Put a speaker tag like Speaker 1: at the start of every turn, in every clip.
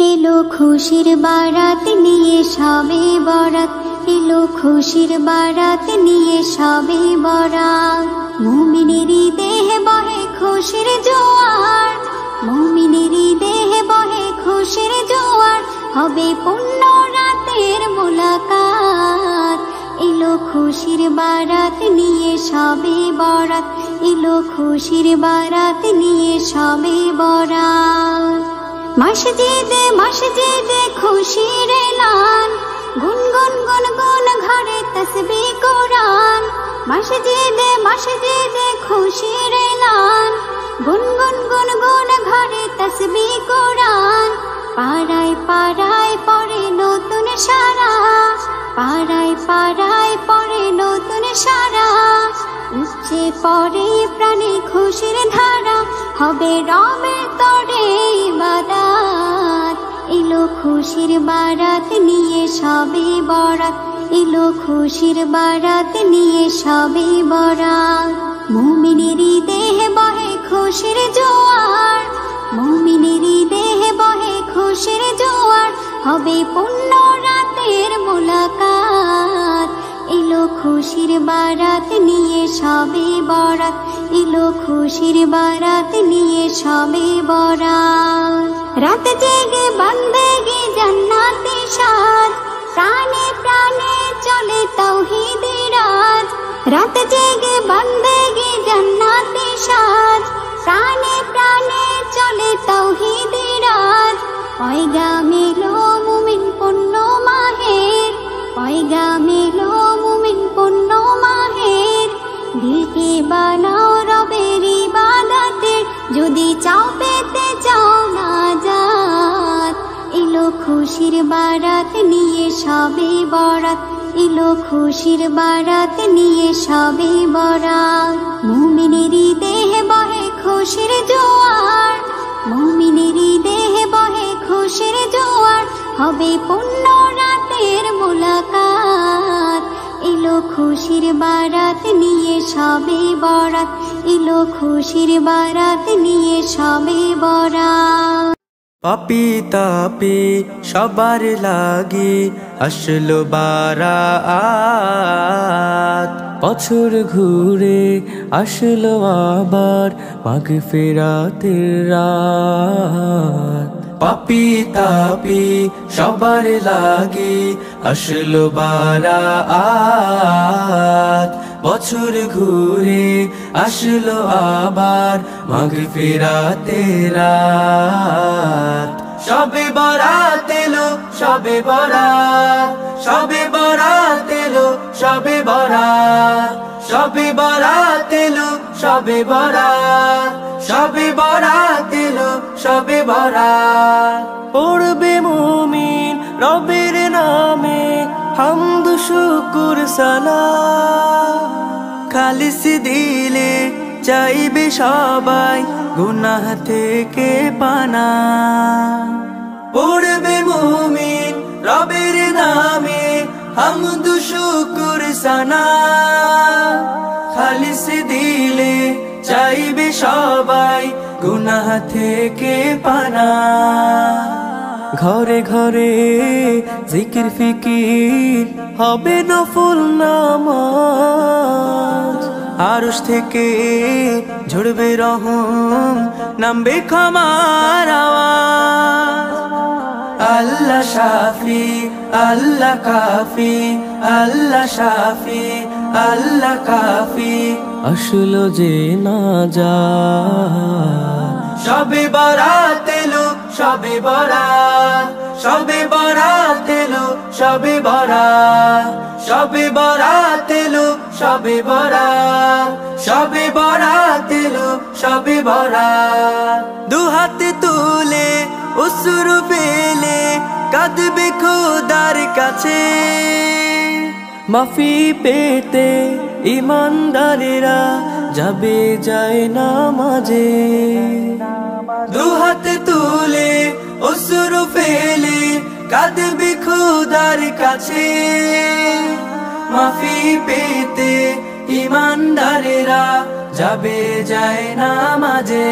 Speaker 1: এলো খুশির বারাত নিয়ে সবে বরাত। এলো খুশির বারাত নিয়ে সবে বরাত। মুমিনেরই দেহে বহে খুশির জোয়ার। মুমিনেরই দেহে বহে খুশির জোয়ার। হবে পুণ্য রাতের মোলাকাত। এলো খুশির বারাত নিয়ে সবে বরাত। এলো খুশির বারাত নিয়ে সবে বরাত। মসজিদে মসজিদে খুশির এলান। গুনগুন গুনগুন ঘরে তসবি কোরআন। মসজিদে মসজিদে খুশির এলান। গুনগুন গুনগুন ঘরে তসবি কোরআন। পাড়ায় পাড়ায় পড়ে নতুন সারা। পাড়ায় পাড়ায় পড়ে নতুন সারা। উচ্চে পরে প্রাণে খুশির ধারা হবে রবের তরে বাদাত এলো খুশির বারাত নিয়ে সবে বরাত। এলো খুশির বারাত নিয়ে সবে বরাত। মুমিনেরই দেহে বহে খুশির জোয়ার। মুমিনেরই দেহে বহে খুশির জোয়ার। হবে পুণ্য রাতের মোলাকাত। এলো খুশির বারাত নিয়ে সবে বরাত। এলো খুশির বারাত নিয়ে সবে বরাত। রাত জেগে বন্দেগে জান্নাতে সাদ। প্রাণে প্রাণে চলে তাওহিদের রাত রাত জেগে বন্দেগে বারাত নিয়ে সবে বরাত, এলো খুশির বারাত নিয়ে সবে বরাত। মুমিনেরই দেহে বহে খুশির জোয়ার মুমিনেরই দেহে বহে খুশির জোয়ার, হবে পুণ্য রাতের মোলাকাত। এলো খুশির বারাত নিয়ে সবে বরাত, এলো খুশির বারাত নিয়ে সবে বরাত।
Speaker 2: পাপি তাপি সবার লাগি আসলো বারা বছর ঘুরে আসলো আবার মাঘ ফেরাতের রাত। পাপি তাপি সবার লাগি আসলো বারা বছর ঘুরে আসলো আবার মাঘ ফেরাতে রাত। সবে বরাত এলো, সবে বরাত। সবে বরাত এলো, সবে বরাত। সবে বরাত এলো, সবে বরাত। সবে বরাত এলো, সবে বরাত। পড়বে মুমিন রবের নামে হামদ শুকুর সালা, খালিস দিলে চাইবে সবাই গুনাহ থেকে পানা। পড়বে মুমিন রবের নামে, হামদ শুকুর সানা খালিস দিলে চাইবে সবাই গুনাহ থেকে পানা। ঘরে ঘরে জিকির ফিকির হবে নফল নামাজ। আরশ থেকে ঝরবে রহম, নামবে ক্ষমার আল্লাহ শাফি, আল্লাহ কাফি, আল্লাহ শাফি, আল্লাহ কাফি। আসলো যে না যা। সবে বরাত এলো সবে বরাত সবে বরাত এলো, সবে বরাত সবে বরাত এলো, সবে বরাত সবে বরাত এলো, সবে বরাত। দু হাতে তুলে উসুর পেলে কাঁদবে খোদার কাছে। মাফি পেতে ইমানদারেরা যাবে, যায় না মাঝে দু হাতে তুলে অসুর ফেলে কাঁদবে খোদার কাছে। মাফি পেতে ইমানদারেরা যাবে, যায় না মাঝে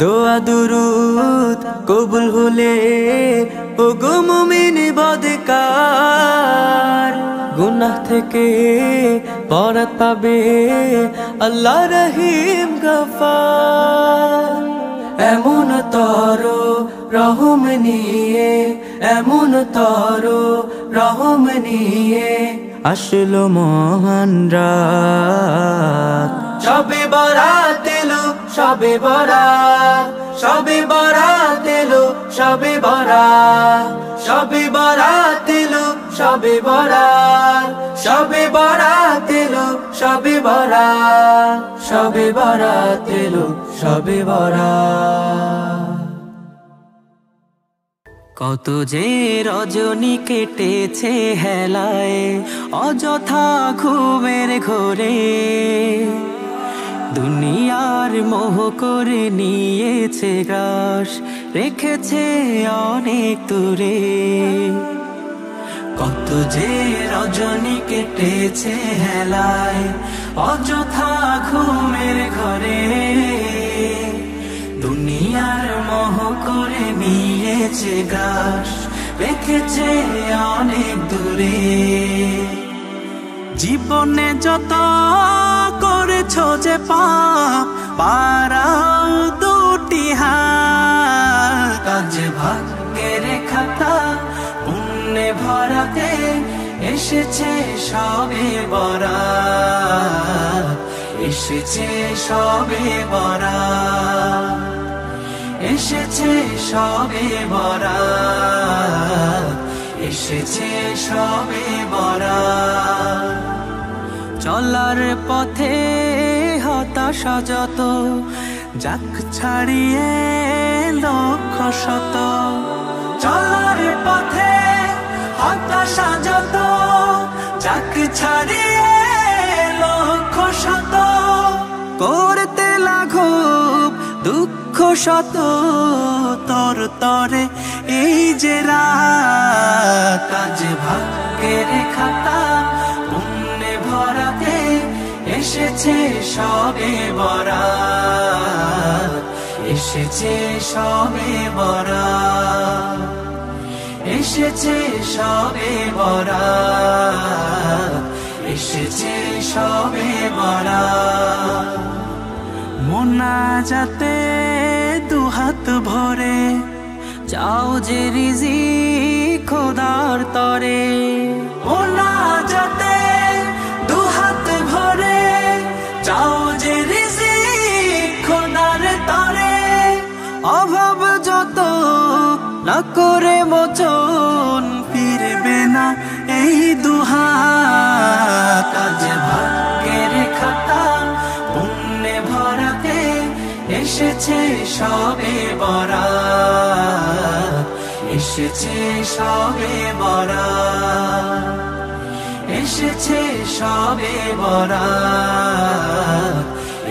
Speaker 2: দোয়া, দুরুদ কবুল হলে ও গো মুমিন বদকার। গুনাহ থেকে পরাত পাবে। আল্লাহ রহিম গফার। এমন তর রহম নিয়ে, এমন তর রহম নিয়ে আসলো মহান রাত। সবে বরাত এলো, সবে বরাত। সবে বরাত এলো, সবে বরাত। সবে বরাত সবে বরাত সবে বরাত এলো, সবে বরাত সবে বরাত এলো, সবে বরাত। কত যে রজনী কেটেছে হেলায়, অযথা ঘুমের ঘরে। দুনিয়ার মোহ করে নিয়েছে গ্রাস, রেখেছে অনেক দূরে। কত যে রজনী কেটেছে হেলায়, অযথা ঘুমের ঘরে। দুনিয়ার মহ করে নিয়েছে গাছ রেখেছে অনেক দূরে। জীবনে যত করেছ যে পারাও দুটি হাত। কাজ ভাগ্যের খাতা পুণ্যে ভরাতে এসেছে সবে বরা এসেছে সবে বরা এসেছে সবে বরা এসেছে সবে বরা চলার পথে হতাশা যত, যাক ছাড়িয়ে লক্ষ শত চলার পথে হতাশা যত, যাক ছাড়িয়ে লক্ষ শত করতে লাঘব দুঃখ শত, তর তরে এই যে রাত ভাগ্যের খাতা পুণ্যে ভরাতে এসেছে সবে বরা এসেছে সবে বরা এসেছে সবে বরা, এসেছে সবে বরা। মোনা যাতে দুহাত ভরে, যাও যে রিজি খোদার তরে। মোনা না করে মোচন ফিরবে না এই দুহাত। আজ ভাগ্যের পুণ্যে ভরাতে এসেছে সবে বরা এসেছে সবে বরা এসেছে সবে বরা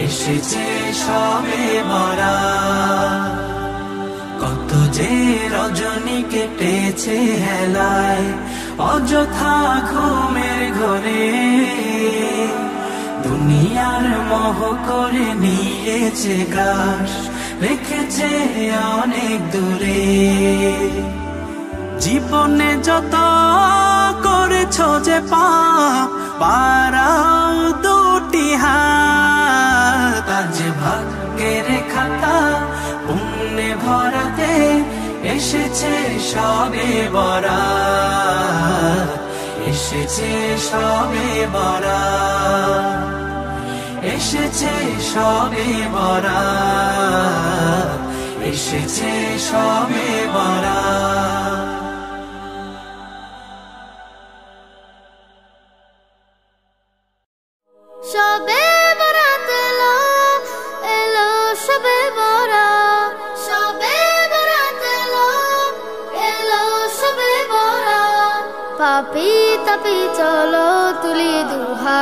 Speaker 2: এসেছে সবে বরা যে রজনী কেটেছে হেলায়, অযথা ঘুমের ঘরে। দুনিয়ার মোহ করে নিয়েছে গাছ রেখেছে অনেক দূরে। জীবনে যত করেছ যে পারাও দুটি হাত। আজ ভাগ্যের খাতা ভরাতে এসেছে সবে বরা এসেছে সবে বরা এসেছে সবে বরা এসেছে সবে বরা
Speaker 3: সবে পাপি তাপি চলো তুলি দুহা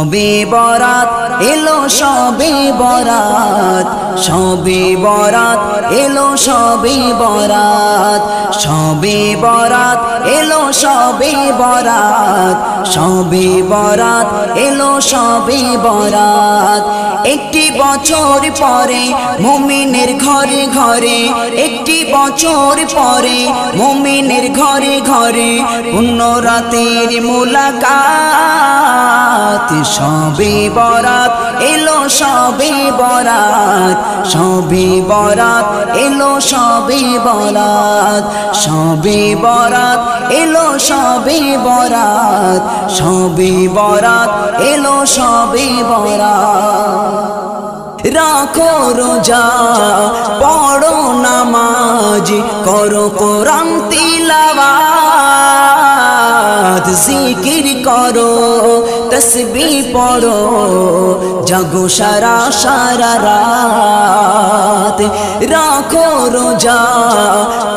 Speaker 3: সবে বরাত এলো সবে বরাত। সবে বরাত এলো,
Speaker 4: সবে বরাত সবে বরাত এলো, সবে বরাত সবে বরাত এলো, সবে বরাত। একটি বছর পরে মুমিনের ঘরে ঘরে, একটি বছর পরে মুমিনের ঘরে ঘরে পুণ্য রাতের মোলাকাত। সবে বরাত এলো, সবে বরাত সবে বরাত এলো সবে বরাত। সবে বরাত এলো সবে বরাত। সবে বরাত এলো সবে বরাত। রাখো রোজা, পড়ো নামাজ, করো কোরআন তিলাওয়াত। জিকির করো তসবি পড়ো জাগো সারা সারা রাত রাখো রোজা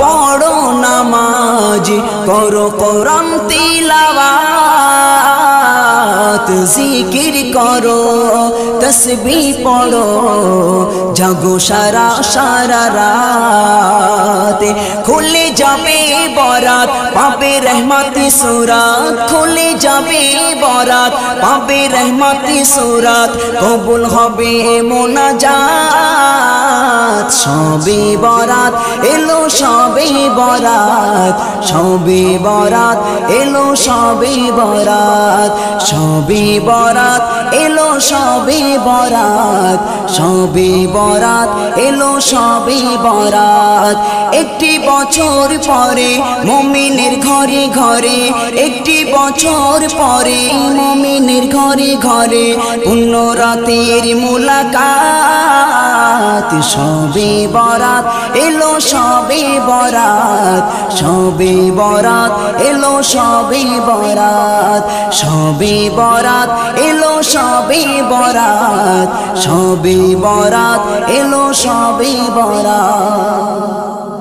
Speaker 4: পড়ো নামাজ করো কোরআন তিলাওয়াত জিকির করো তসবি পড়ো জাগো সারা সারা রাত খুলে যাবে বরাত পাবে রহমতি সুরাত খুলে যাবে বরাত পাবে রহমতি সুরাত কবুল হবে মোনাজাত সবে বরাত এলো সবে বরাত সবে বরাত এলো সবে বরাত সবে বরাত, এলো সবে বরাত সবে বরাত, এলো সবে বরাত। একটি বছর পরে মমিনের ঘরে ঘরে, একটি বছর পরে মমিনের ঘরে ঘরে পুণ্য রাতের মোলাকাত। সবে বরাত, এলো সবে বরাত সবে বরাত, এলো সবে বরাত সবে বরাত এলো, সবে বরাত সবে বরাত এলো, সবে বরাত।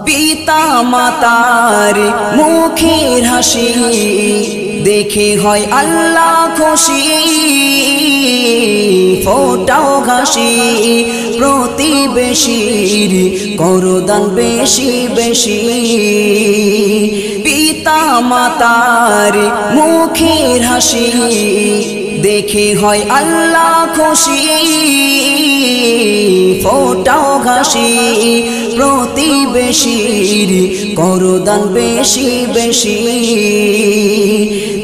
Speaker 4: পিতা মাতার মুখের হাসি দেখে হয় আল্লাহ খুশি, ফোটাও ঘাসি প্রতিবেশীর করদান বেশি বেশি। পিতা মাতার মুখের হাসি দেখে হয় আল্লাহ খুশি। ফোটাও ঘাসি প্রতিবেশীর করদান বেশি বেশি।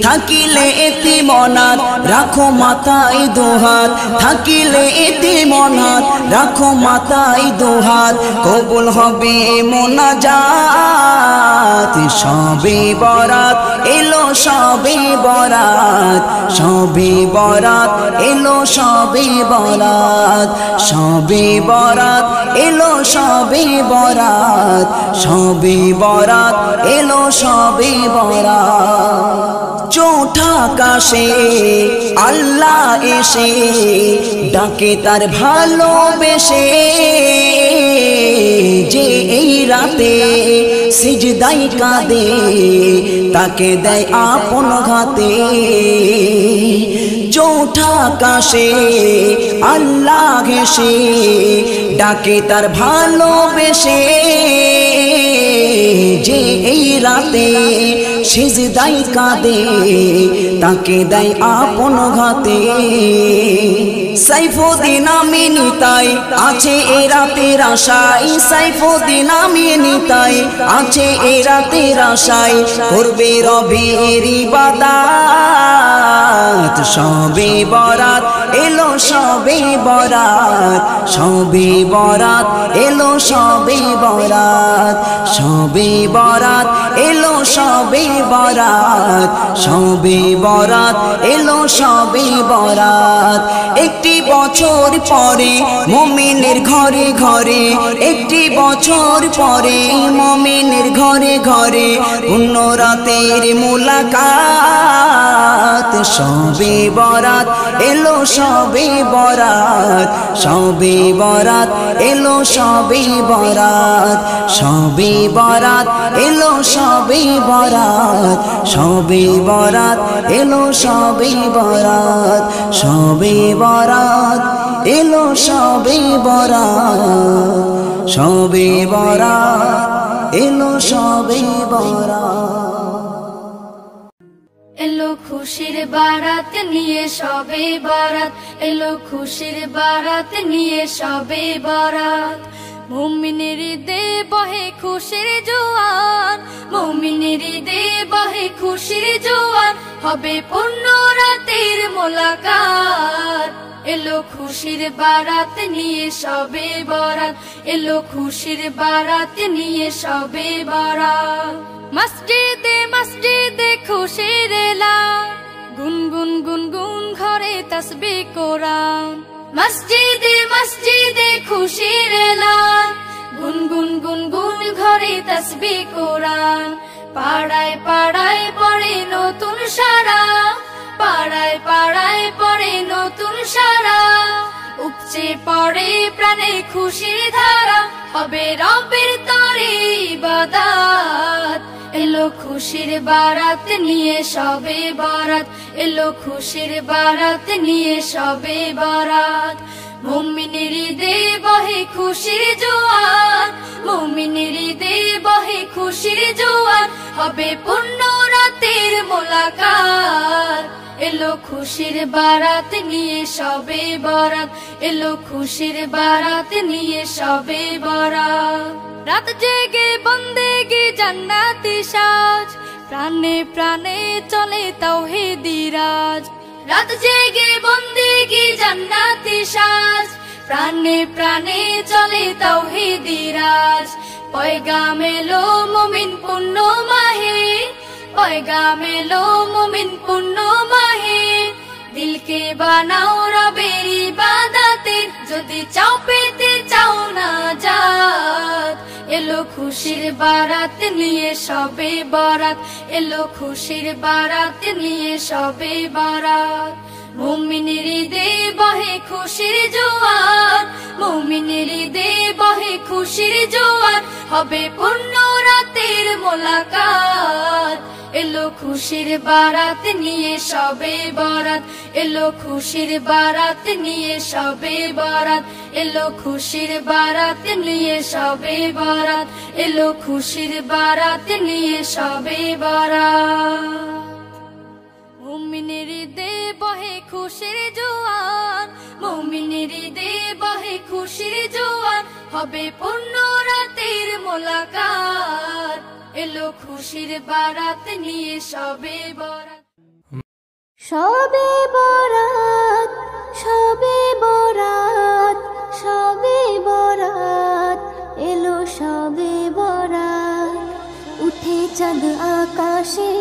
Speaker 4: থাকিলে এতে মনাত রাখো মাথায় দোহাত। থাকিলে এতে মনাত রাখো মাথায় দোহাত। কবুল হবে মোনাজাত। সবে বরাত এলো, সবে বরাত। সবে বরাত এলো, সবে বরাত। সবে বরাত এলো, সবে বরাত। সবে বরাত এলো, সবে বরাত। চোঠা কাশে, আল্লাহ এসে ডাকে তার ভালোবেসে। যে এই রাতে সিজদাই কাঁদে, তাকে দেয় আপন ঘাতে। চৌঠা কাশে, আল্লাহ ঘেসে ডাকে তার ভালোবেসে। যে এই রাতে সিজদাই কাঁদে, তাকে দেয় আপন ঘাতে। সাইফুদ্দিন আমি নিতাই আছে এ রাতের আশাই সাইফুদ্দিন আমি নিতাই আছে এ রাতের আশাই করবে রবির ইবাদাত, সবে বরাত এলো, সবে বরাত। সবে বরাত এলো, সবে বরাত। সবে বরাত এলো, সবে বরাত সবে বরাত এলো, সবে বরাত। একটি বছর পরে মমিনের ঘরে ঘরে, একটি বছর পরে মমিনের ঘরে ঘরে, অন্য রাতের মোলাকাত। সবে বরাত এলো সবে বরাত সবে বরাত এলো সবে বরাত সবে বরাত এলো সবে বরাত সবে বরাত এলো সবে বরাত সবে বরাত এলো সবে বরাত সবে বরাত এলো সবে বরাত
Speaker 3: খুশির বারাত নিয়ে সবে বারাত। এলো খুশির বারাত নিয়ে সবে বারাত। মুমিনের দে বহে খুশির জোয়ান। মুমিনের দে বহে খুশির জোয়ান। হবে পূর্ণ রাতের মোলাকাত। এলো খুশির বারাত নিয়ে সবে বরাত। এলো খুশির বারাত নিয়ে সবে বরাত। মসজিদে মসজিদে খুশির গুনগুন গুনগুন ঘরে তসবি কোরআন। মসজিদে মসজিদে খুশির গুনগুন গুনগুন ঘরে তসবি কোরআন। পাড়ায় পাড়ায় পড়ে নতুন সারা। পাড়ায় পাড়ায় পড়ে নতুন সারা। উপচে পড়ে প্রাণে খুশির ধারা হবে রবের তরে ইবাদাত। এলো খুশির বারাত নিয়ে সবে বারাত। এলো খুশির বারাত নিয়ে সবে বারাত। মুমিনের দে বহে খুশির জোয়ার। মুমিনের দে বহে খুশির জোয়ার হবে পূর্ণ রাতের মোলাকাত। এলো খুশির বারাত নিয়ে সবে বরাত। এলো খুশির বারাত নিয়ে সবে বরাত। রাত জেগে বন্দেগি জান্নাতি সাজ। প্রাণে প্রাণে চলে তাওহিদি রাজ। রাত জেগে বন্দেগি জান্নাতি সাজ। প্রাণে প্রাণে চলে তাওহিদি রাজ। পয়গাম এলো মুমিন পুণ্য মাহে। পয়গাম এলো মুমিন পুণ্য মাহে দিলকে বানাও রবের ইবাদতের যদি চাও পেতে চাও না যাত এলো খুশির বারাত নিয়ে সবে বরাত, এলো খুশির বারাত নিয়ে সবে বরাত। মুমিনের দে বহে খুশির জোয়ার, মুমিনের দে বহে খুশির জোয়ার, হবে পূর্ণ রাতের মোলাকাত। এলো খুশির বারাত নিয়ে সবে বরাত, এলো খুশির বারাত নিয়ে সবে বরাত, এলো খুশির বারাত নিয়ে সবে বরাত, এলো খুশির বারাত নিয়ে সবে বরাত। মুমিনের দে বহে খুশির জোয়ার মুমিনের দে বহে খুশির জোয়ার হবে পূর্ণ রাতের মোলাকাত। এলো খুশির বারাত নিয়ে সবে বরাত।
Speaker 5: সবে বরাত সবে বরাত সবে বরাত, এলো সবে বরাত। উঠে চাঁদ আকাশে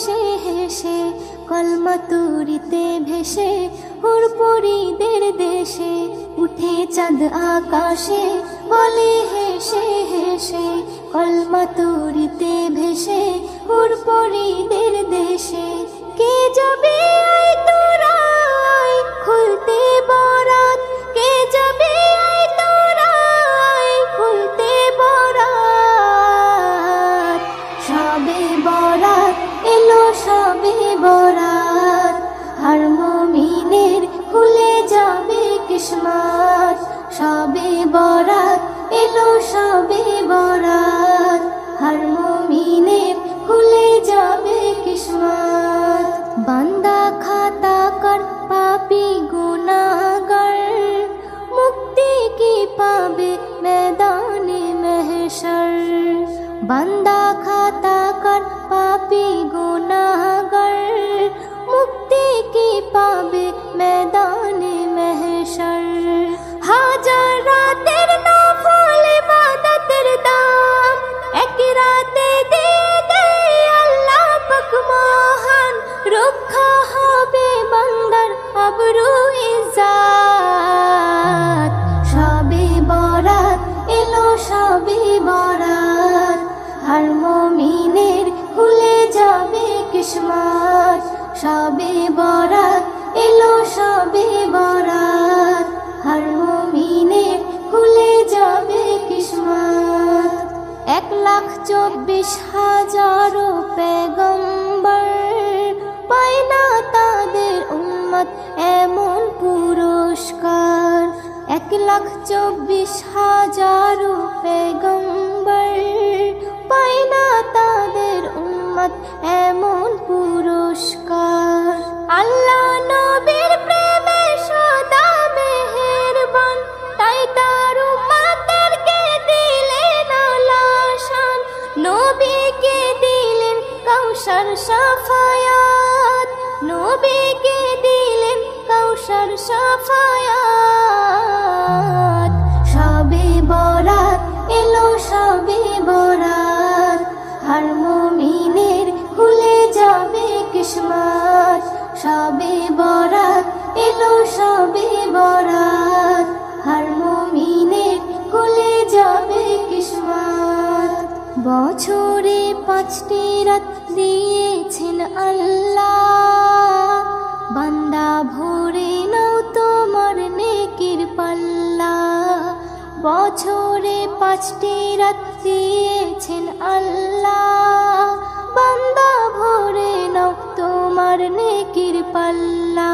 Speaker 5: হেসে হেসে, কলমা তুরিতে ভেসে হুরপুরিদের দেশে, উঠে চাঁদ আকাশে, বলে হেসে হেসে, কলমা তুরিতে ভেসে হুরপুরিদের দেশে। কে যাবে তোরাই খুলতে বরাত হবে বরাত। আর মমিনের খুলে যাবে কিসমত। সবে বরাত এলো, সবে বরাত। আর মমিনের খুলে যাবে কিসমত। এক লাখ চব্বিশ হাজার পেগম্বর পায় না তাদের উম্মত এমন পুরস্কার। এক লাখ চব্বিশ হাজার পেগম্বর। পায় না তাদের উম্মত এমন পুরস্কার। আল্লাহ নবীর প্রেমে সদা মেহেরবান, তাই তার উম্মতদেরকে দিলেন আলাশান। নবীকে দিলেন কৌশর সাফায়াত। নবীকে দিলেন কৌশর সাফায়াত। সবে বরাত, এলো সবে বরাত। হর মুমিনের খুলে যাবে কিসমত। সবে বরাত, এলো সবে বরাত। হর মুমিনের খুলে যাবে কিসমত। বছরে পাঁচটি রাত দিয়েছেন আল্লাহ। বান্দা ভরে নাও তোমার নেকির পাল্লা। বছরে পাঁচটি রাত দিয়েছেন আল্লাহ। বান্দা, ভরে নাও তোমার নেকির পাল্লা।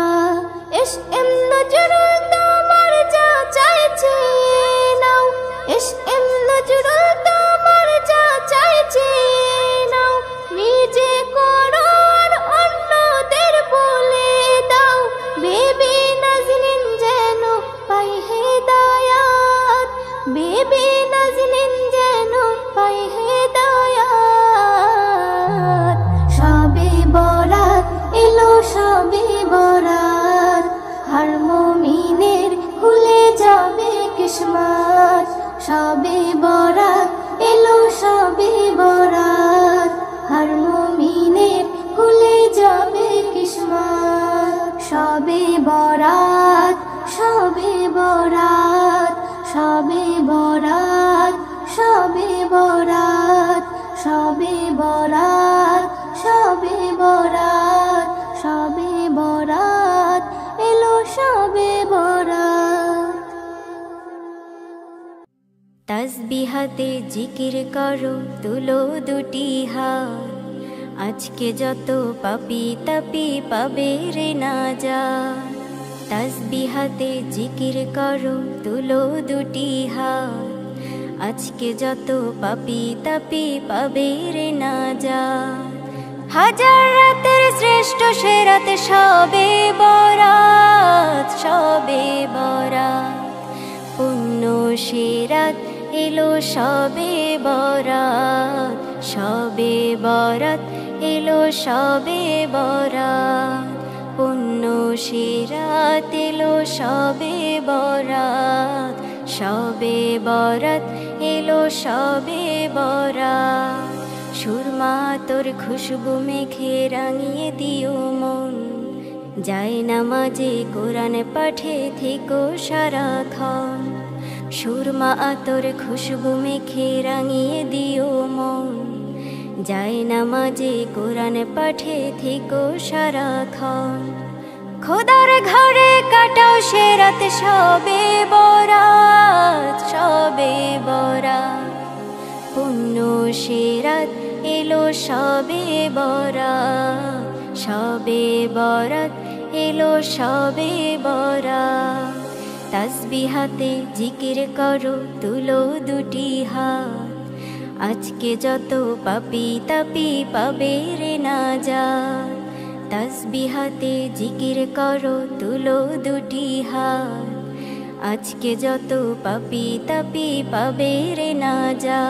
Speaker 6: আজকে যত পাপি তাপি পাবে রে না যা। তাসবিহাতে জিকির করো, তুলো দুটি হাত। আজকে যত পাপি তাপি পাবে রে না যা। হাজার রাতের শ্রেষ্ঠ সে রাত, সবে বরাত সবে বরাত। পুণ্য সেরাত এলো, সবে বরাত। সবে বরাত এলো, সবে বরাত। পুণ্য সেরাত এলো, সবে বরাত। সবে বরাত এলো, সবে বরাত। সুরমা, তোর খুশবু মেঘে রাঙিয়ে দিও মন। যায় নামাজে কোরআন পাঠে থেকো সারাক্ষণ। সুরমা আতর খুশবু মেখে রাঙিয়ে দিও মন। যায় নামাজে কোরআন পাঠে থেকো সারাক্ষণ খোদার ঘরে কাটাও সে রাত সবে বরাত সবে বরাত পুণ্য সে রাত এলো সবে বরাত সবে বরাত এলো সবে বরাত তাসবিহাতে জিকির করো তুলো দুটি হাত আজকে যত পাপি তাপি পাবে রে না যা তাসবিহাতে জিকির করো, তুলো দুটি হাত। আজকে যত পাপি তাপি পাবে রে না যা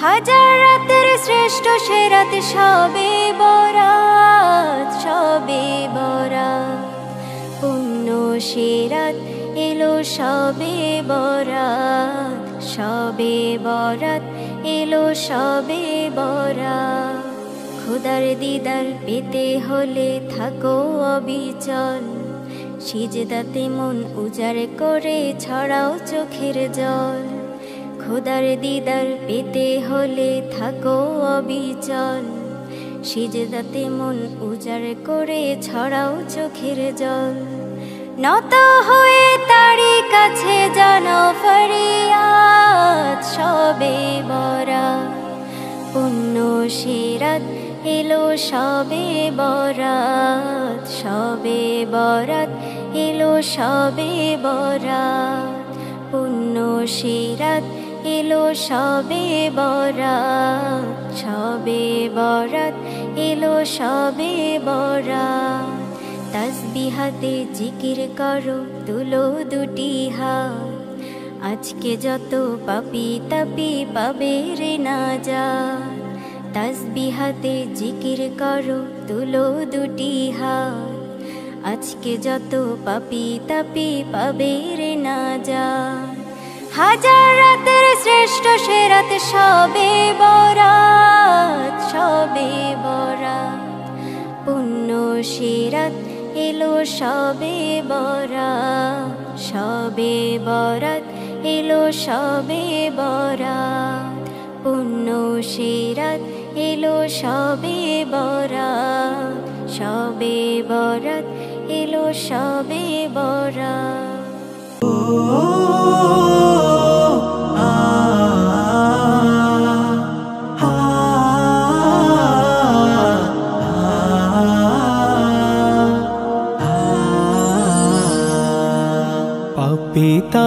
Speaker 6: হাজার রাতের শ্রেষ্ঠ সে রাত সবে বরাত সবে বরাত। পুণ্য সে রাত এলো সবে বরাত সবে বরাত এলো সবে বরাত খোদার দিদার পেতে হলে থাকো অবিচল। সিজদাতে মন উজাড় করে ছড়াও চোখের জল। খোদার দিদার পেতে হলে থাকো অবিচল। সিজদাতে মন উজাড় করে ছড়াও চোখের জল। নত হয়ে তারি কাছে জানো ফরিয়াদ, সবে বরা। পুণ্য সিরাত এলো সবে বরাত সবে বরাত এলো সবে বরাত। পুণ্য সিরাত এলো সবে বরাত সবে বরাত এলো সবে বরাত। তসবিহাতে জিকির করো, তুলো দুটি হাত। আজকে যত পাপি তাপি পাবে রে না যা তসবিহাতে জিকির করো, তুলো দুটি হাত। আজকে যত পাপি তাপি পাবে রে না যা হাজার রাতের শ্রেষ্ঠ সেরাত সবে বরাত সবে বরাত। পুণ্য সিরাত এলো সবে বরাত সবে বরাত, এলো সবে বরাত। পুণ্য সিরাত, এলো সবে বরাত সবে বরাত, এলো সবে বরাত।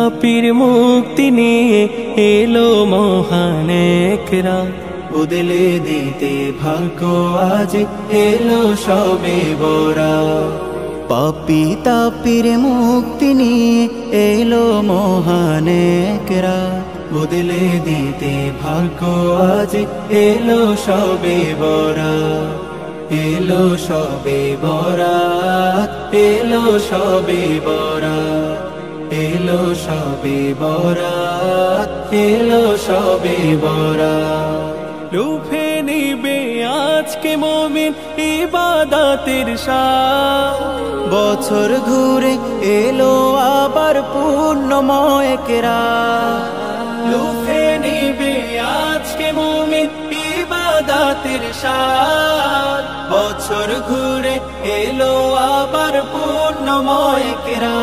Speaker 2: পাপি তাপির মুক্তি নিয়ে এলো মহানেকরা বদলে দিতে ভাগ্য আজ এলো সবে বরা। পাপি তাপির মুক্তি নিয়ে এলো মহানেকরা বদলে দিতে ভাগ্য আজ এলো সবে বরা। এলো সবে বরাত এলো সবে বরাত এলো সবে বরাত এলো সবে বরাত। লুফে নিবে আজকে মমিন ইবাদাতের শাহ বছর ঘুরে এলো আবার পূর্ণময় কেরা লুফে নিবে আজকে মমিন ইবাদাতের সাত বছর ঘুরে এলো আবার পূর্ণময় কেরা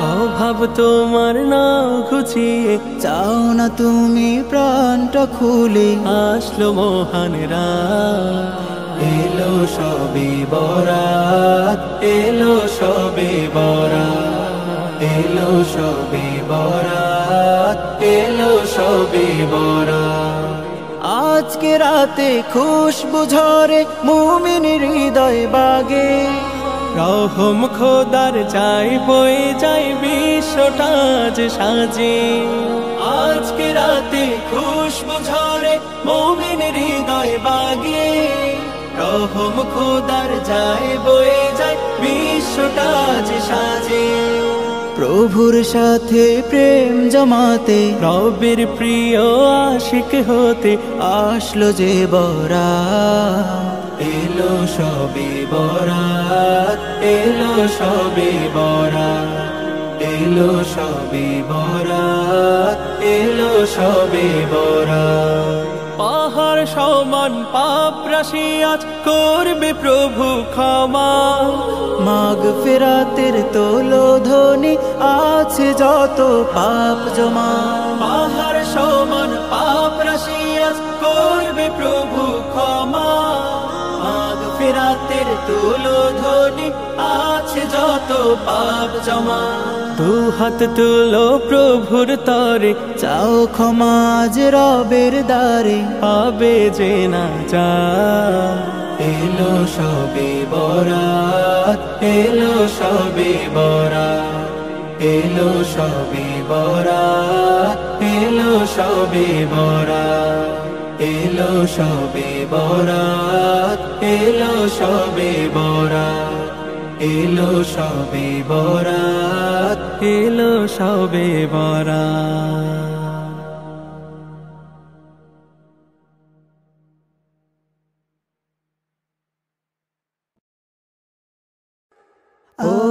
Speaker 2: অভাব তোমার না ঘুচিয়ে। চাও না তুমি প্রাণটা খুলে। আসলো মোহনরা এলো সবে বরাত এলো সবে বরাত। এলো সবে বরাত এলো সবে বরাত। আজকে রাতে খুশবু ঝরে মুমিন হৃদয় বাগে। রহম খোদার যাই বয়ে যাই বিশ্বটা যে সাজে। আজকে রাতে খুশবু ঝরে, মুমিন হৃদয় বাগে রহম খোদার যায় বয়ে যাই বিশ্বটা যে সাজে। প্রভুর সাথে প্রেম জমাতে, রবের প্রিয় আশিক হতে, আসলো যে বরা এলো সবে বরাত, এলো সবে বরাত, এলো সবে বরাত, এলো সবে বরাত। পাহাড় সমান পাপ রাশি আজ করবে প্রভু ক্ষমা। মাগ ফেরাতের তোলো ধ্বনি আছে যত পাপ জমা। পাহাড় ফেরাতের তুলো ধ্বনি আছে যত পাপ জমা। দু হাত তুলো প্রভুর তরে চাও ক্ষমাজ রবের দ্বারে। পাবে যে না যা। এলো সবে বরাত এলো সবে বরাত এলো সবে বরাত এলো সবে বরাত এলো সবে বরাত এলো সবে বরাত এলো সবে বরাত এলো সবে বরাত।
Speaker 7: সবে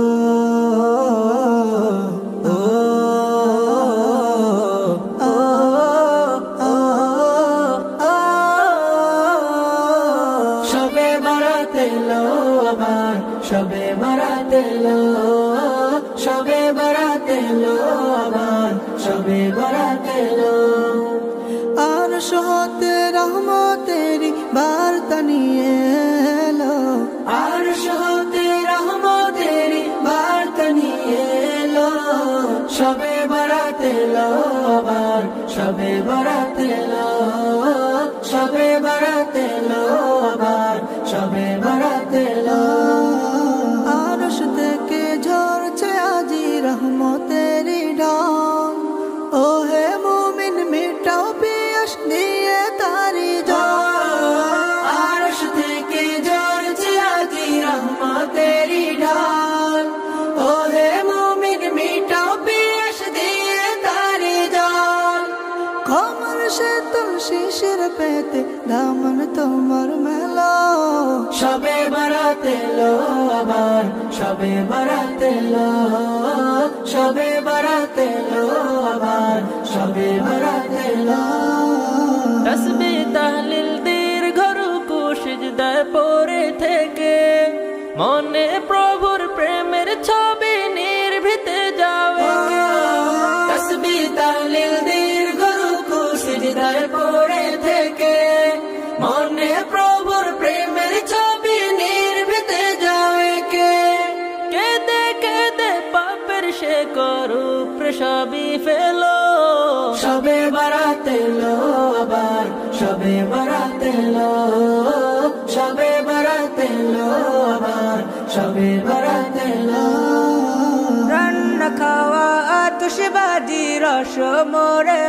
Speaker 2: আতশবাজি রস মোরে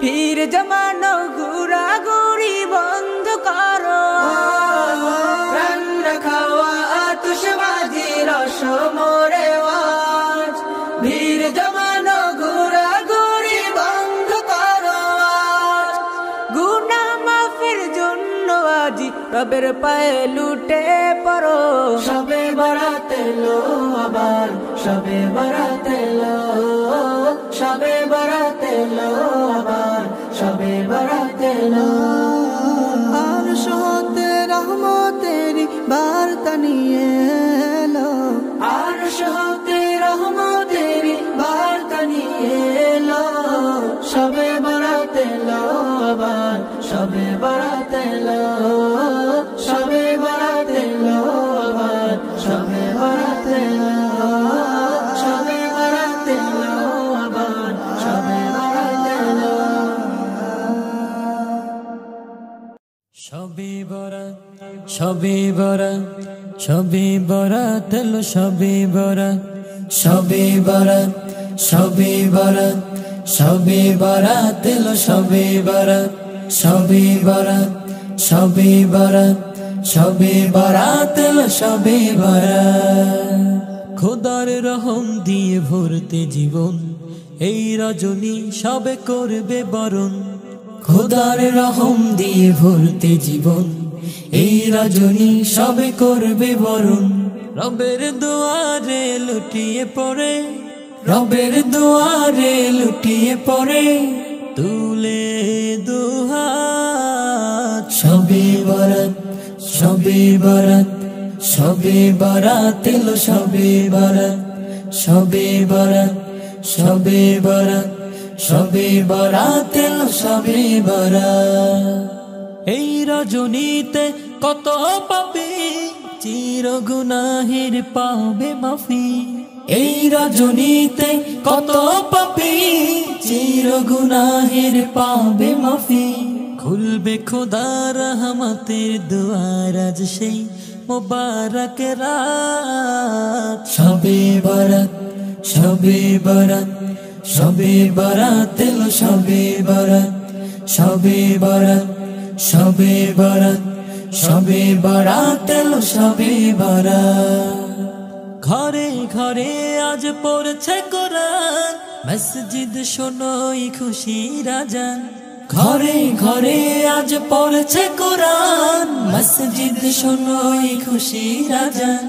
Speaker 2: ফির জমানো ঘুরা ঘুরি বন্ধ করো। খাওয়া আতশবাজি রস মোরে রবের পায়ে লুটে পড়ো। সবে বারাতে লো আবার সবে বারাতে লো সবে বারাতে লো আবার সবে বারাতে লো আর সহতে রহমতেরি বার্তা নিয়ে এলো। আর সহতে রহমতেরি বার্তা নিয়ে এলো। সবে বারাতে লো আবার সবে বারাতে সবে বরা সবে বরা তেল সবে বরা সবে বরা
Speaker 8: সবে বরা সবে বরা তেল সবে বরা সবে বরা সবে বরা সবে বরাত এলো সবে বরা খোদার রহম দিয়ে ভরতে জীবন, এই রজনী সবে করবে বরণ। খোদার রহম দিয়ে ভরতে জীবন এই রজনী সবে করবে বরণ। রবের দুয়ারে লুটিয়ে পড়ে। রবের দুয়ারে লুটিয়ে পড়ে। তুলে দুহাত সবে বরাত সবে বরাত সবে বরাত এলো সবে বরাত সবে বরাত সবে বরাত সবে বরাত এলো সবে বরাত এই রজনীতে কত পাবে চির গুনাহের পাবে মাফি। এই রজনীতে কত পাবে চির গুনাহের পাবে মাফি। খুলবে খোদার রহমতের দুয়ার আজ সেই মোবারক রাত। সবে বরাত সবে বরাত সবে বরাত এলো সবে বরাত সবে বরাত। সবে বরাত সবে বরাত এলো সবে বরাত। ঘরে ঘরে আজ পড়ছে কোরআন, মসজিদ শোনোই খুশি রাজান। ঘরে ঘরে আজ পড়ছে কোরআন, মসজিদ শোনোই খুশি রাজান।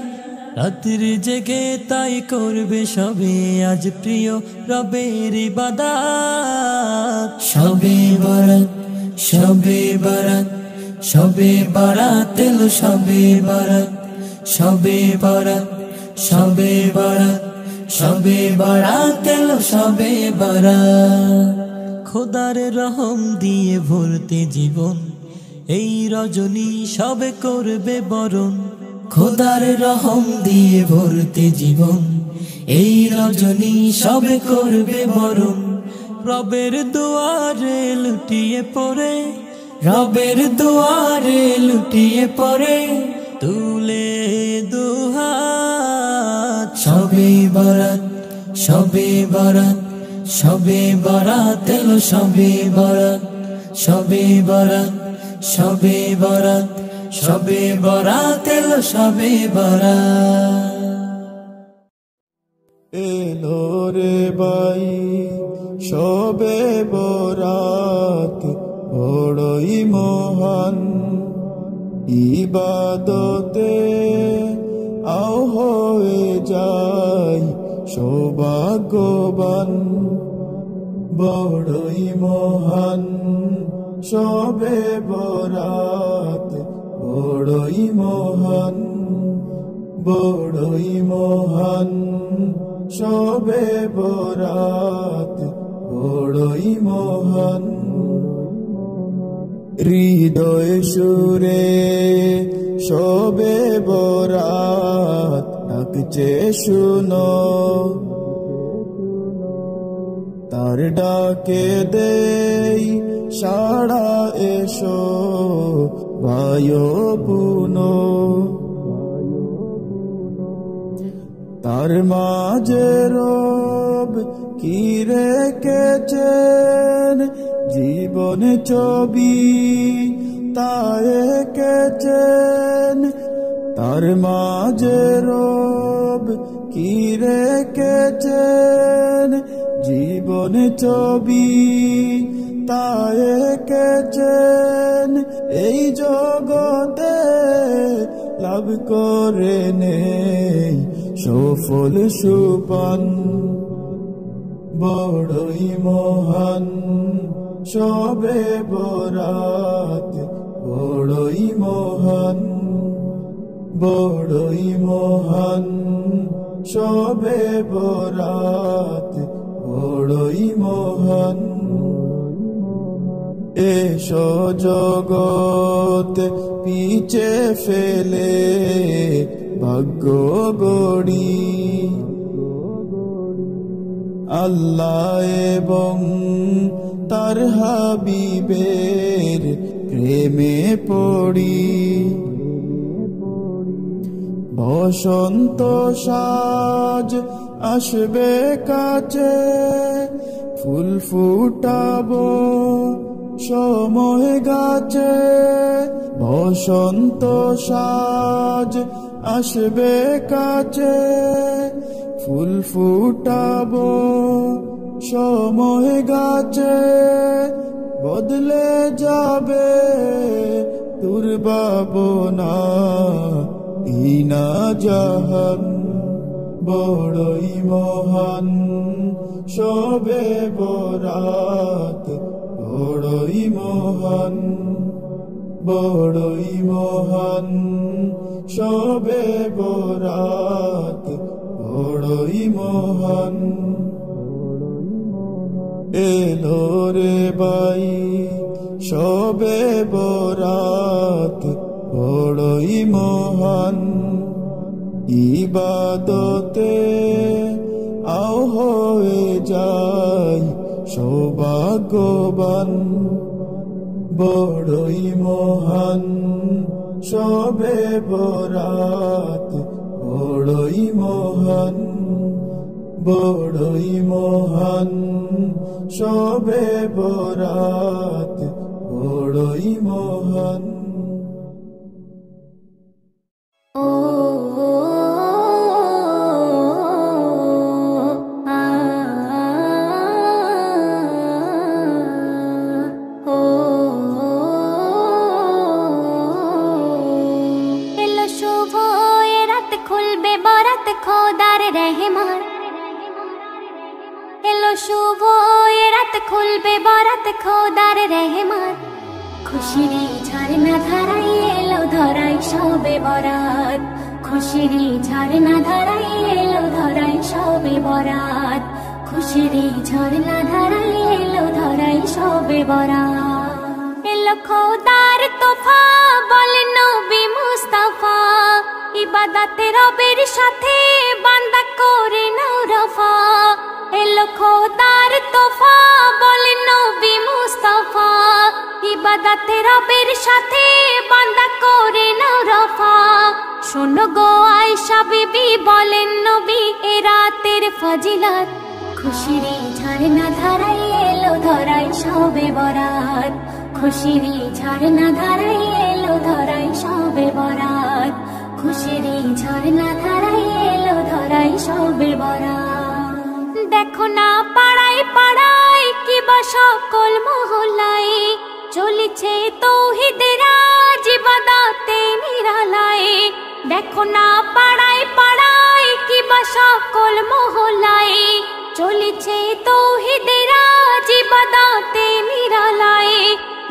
Speaker 8: রাত্রি জেগে তাই করবে সবে আজ প্রিয় রবের বাদাত সবে বরাত সবে বরাত সবে বরাত এলো সবে বরাত সবে বরাত সবে বরাত সবে বরাত এলো সবে বরাত খোদার রহম দিয়ে ভরতে জীবন এই রজনী সবে করবে বরণ। খোদার রহম দিয়ে ভরতে জীবন এই রজনী সবে করবে বরণ। রবের দুয়ারে লুটিয়ে পড়ে রবের দুয়ারে লুটিয়ে পড়ে তুলে দুহাত। সবে বরাত সবে বরাত সবে বরাত এলো সবে বরাত। সবে বরাত সবে বরাত সবে বরাত এলো সবে বরাত।
Speaker 9: এলো রে বাই সবে বরাত বড়ই মহান। ইবাদতে আও হয়ে যাই সৌভাগ্যবান। বড়ই মহান সবে বরাত বড়ই মহান। বড়ই মহান সবে বরাত বড়ই মহান। হৃদয় সুরে সবে বরাত ডাকছে শুনো। তার ডাকে দেই সাড়া এসো, বায়ু পুনো। তার মাঝে কি রেখেছেন জীবন ছবি তাই কেছেন তার মাঝে রব কি রেখেছেন জীবন ছবি তাই কেছেন এই জগতে লাভ করে নেই সফল সুপান। বড়ই মহান, সবে বরাত বড়ই মহান বড়ই মহান, সবে বরাত বড়ই মহান। এসো জগৎ পিছে ফেলে, ভাগ্য গড়ি আল্লাহ এবং তার হাবিবের প্রেমে পড়ি। বসন্ত সাজ আসবে কাছে, ফুল ফুটাবো সময় গাছে। বসন্ত সাজ আসবে কাছে, ফুল ফুটাবো সময় গাছে বদলে যাবে দুর্ভাবনা ইনা জাহান, বড়ই মহান, সবে বরাত বড়ই মহান বড়ই মহান, সবে বরাত বড়ই মহান। রে বাই সবে বরাত বড়ই মহান। ইবাদতে আও হয়ে যাই সৌভাগ্যবান। বড়ই মহান, সবে বরাত বড়ই মহান। বড়ই মহান সবে বরাত বড়ই মহান।
Speaker 6: খুশির ঝারনা ধারাই এলো ধরাই সবে বরাত। খুশিরি
Speaker 10: ঝর্ণা ধারাই এলো ধরাই সবে বরা এলো খোদার তোফা, বলে নবী মুস্তাফা। ইবাদাতে রবের সাথে বান্দা করে নাও রফা। এলো খোদার তোফা, বলে নবী মুস্তাফা। ইবাদাতে রবের সাথে বান্দা করে নাও রফা। শোনো গো আয়সা বিবি, বলেন নবী, এ রাতের ফজিলত। খুশিরি ঝর্ণা ধারাই এলো ধরাই সবে বরাত। খুশিরি ঝর্ণা ধারাই এলো ধরাই সবে বরাত। খুশিরি ঝর্ণা ধারাই এলো ধরাই সবে বরাত। দেখো না পাড়াই পাড়াই কি বা সকল মহল্লায় চলিছে তৌহিদের জীবদাতে নিরালায়। দেখো না পাড়াই পাড়াই কি বা সকল মহল্লায় চলিছে তৌহিদের জীবদাতে নিরালায়।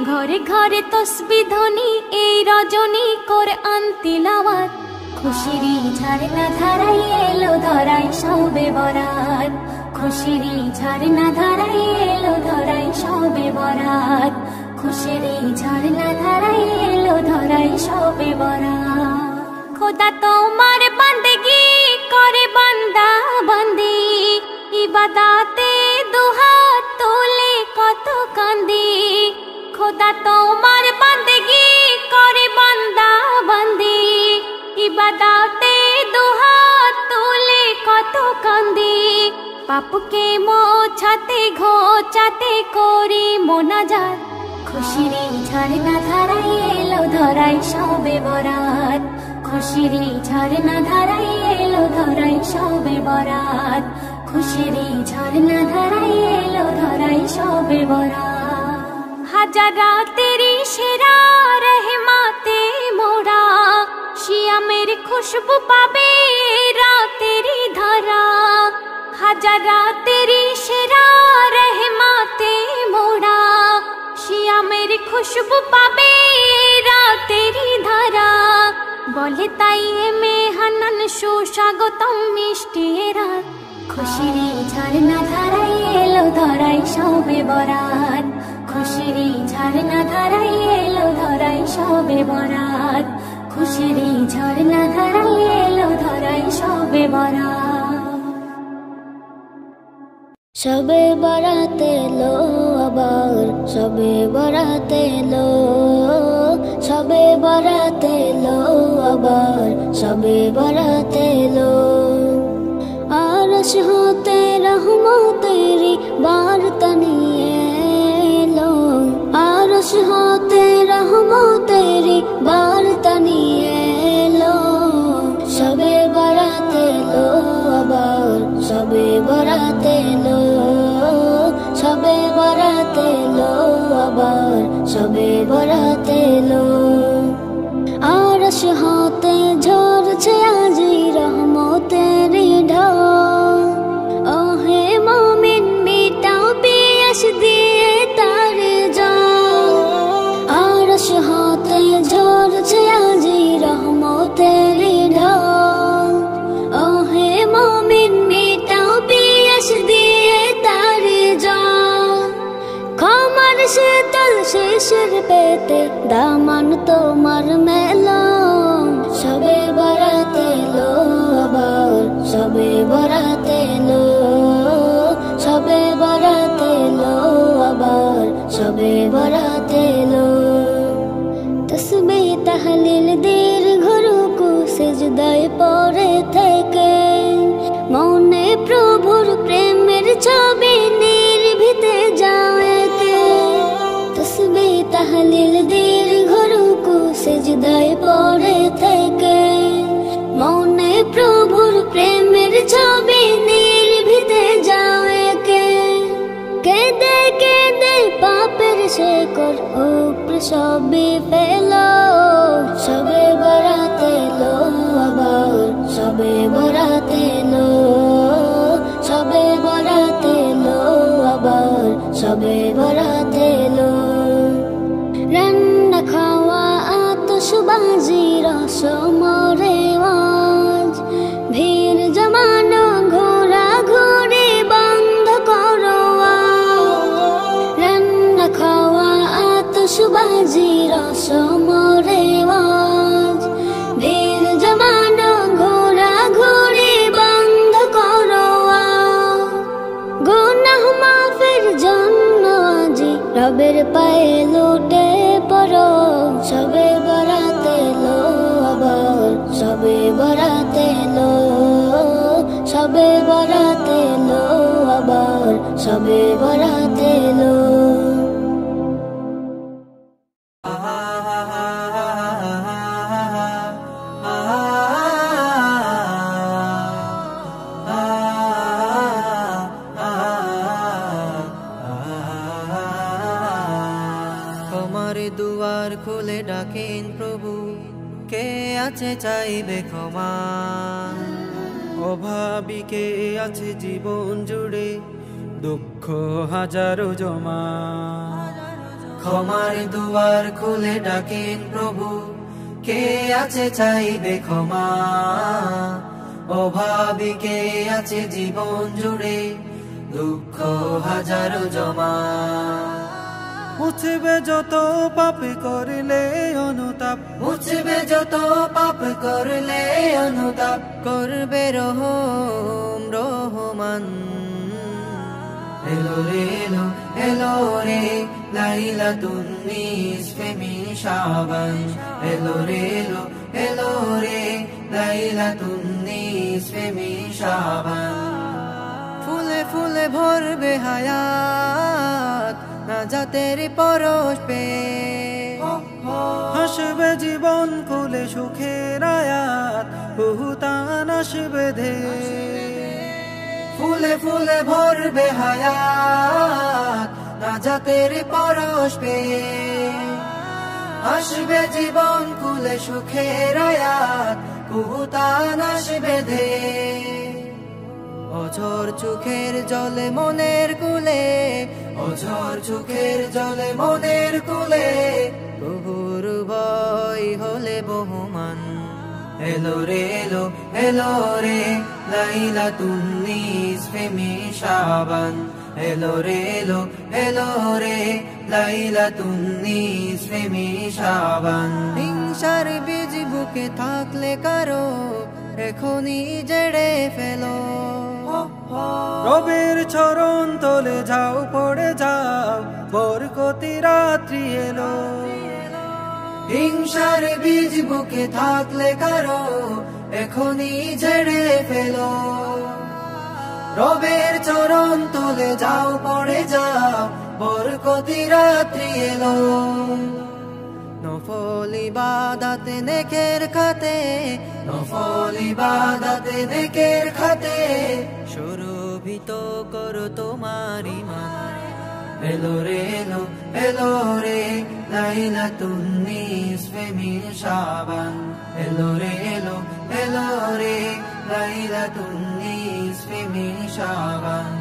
Speaker 10: ঘরে ঘরে তসবি ধ্বনি, এই রজনী করে আনতিলাওয়াত খুশিরি ঝাড়না ধারাই এলো ধরাই সবে বরাত। খুশিরি ঝাড়না ধারাই এলো ধরাই সবে বরাত। খুশিরি ঝাড়না ধারাই এলো ধরাই সবে বরাত। খোদা তোমার বান্দগি করে বান্দা বান্দি। ইবাদাতে দুহাত তোলে কত কান্দি। খোদা তোমার বান্দগি করে বান্দা বান্দি। ইবাদাতে দুহাত তোলে কত কান্দি। পাপকে মোছাতে, ঘোচাতে করি মোনাজাত। খুশিরি ঝর্ণা ধারাই এলো ধরাই সবে বরাত। খুশিরি ঝর্ণা ধারাই এলো ধরাই সবে বরাত। খুশিরি ঝর্ণা ধারাই এলো ধরাই সবে বরাত। হাজারা তেরি সেরা রহমাতে মোরা শিয়ামের খুশবু পাবে রাতেরি ধারা। হাজারা তেরি সেরা রহমাতে মোরা শিয়ামের খুশবু পাবে রাতেরি ধারা। বলে তাই মে হানান সুস্বাগতম মিষ্টি রাত। খুশিরি ঝর্ণা ধারাই এলো ধরাই সবে বরাত। খুশিরি ঝর্ণা ধারাই এলো ধরাই সবে বরাত। খুশিরি ঝর্ণা ধারাই এলো ধরাই সবে বরাত।
Speaker 11: সবে বরাতে লো আবার, সবে বরাতে লো সবে বরাতে আবার সবে বরাতে লো আরশ হতে রহমতেরি বার্তা নিয়ে এলো। আরশ হতে রহমতেরি বার্তা নিয়ে এলো। সবে বরাতে লো আবার সবে বরাতে লো সবে বরাতে লো আবার সবে বরাতে দামান তোমার শেকর উপর সবই ফেল সবে বরাতে লো আবার, সবে বরাতে লো সবে বরাতে লো আবার, সবে বরাতে লো রান্না খাওয়া আতসবাজি রসমরে
Speaker 5: পায়ে লুটে পড়ো, সবে বরাতে লো আবার, সবে বরাতে লো সবে বরাতে লো আবার, সবে বরাতে লো
Speaker 2: আছে চাইবে ক্ষমা।
Speaker 12: অভাবী কে আছে জীবন জুড়ে, দুঃখ হাজারো জমা।
Speaker 2: ক্ষমার দুয়ার খুলে ডাকেন প্রভু, কে আছে চাইবে ক্ষমা? অভাবী কে আছে জীবন জুড়ে, দুঃখ হাজারো জমা।
Speaker 12: মুছবে যত পাপে করলে অনুতাপ।
Speaker 2: মুছবে যত পাপ করলে অনুতাপ। করবে রহম রহমান। এলো রে এলো এলো রে লাইলা তুন্নিস ফেমি শাবান। এলো রে এলো এলো রে লাইলা তুন্নিস ফেমি শাবান। ফুলে ফুলে ভরবে হায়াত। না পরশ পে।
Speaker 12: হাসবে জীবন কুলে সুখের আয়াত, বহুতান আসবে ধে।
Speaker 2: ফুলে ফুলে ভরবে হায়াত না পরশ পে। আসবে জীবন কুলে সুখের আয়াত কুহুতান আসবে ধে। অঝর চোখের জলে মনের কুলে, অঝর চোখের জলে মনের কুলে, প্রভুর ভয় হলে বহুমান। এলো রে, এলো এলো রে, লাইলা তুন্নিস ফেমি শাবান এলো রে, এলো এলো রে, লাইলা তুন্নিস ফেমি শাবান হিংসার বীজ বুকে থাকলে কারও, এখনই জেড়ে ফেলো।
Speaker 12: রবের চরণ তোলে যাও, পড়ে যাও বরকতি রাত্রি এলো।
Speaker 2: হিংসার বীজ বুকে থাকলে কারও এখনই ঝেড়ে ফেলো। রবের চরণ তোলে যাও, পড়ে যাও বরকতি রাত্রি এলো। নফলি বাদাতে নেকের খাতে, নফলি বাদাতে নেকের খাতে সুরভিত করো তোমার ইমান এলো রে, এলো এলো রে, লাইলা তুন্নিস ফেমি শাবান এলো রে, এলো এলো রে, লাইলা তুন্নিস ফেমি শাবান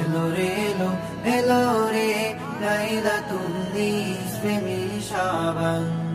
Speaker 2: এলো রে, এলো এলো রে, লাইলা তুন্নিস ফেমি শাবান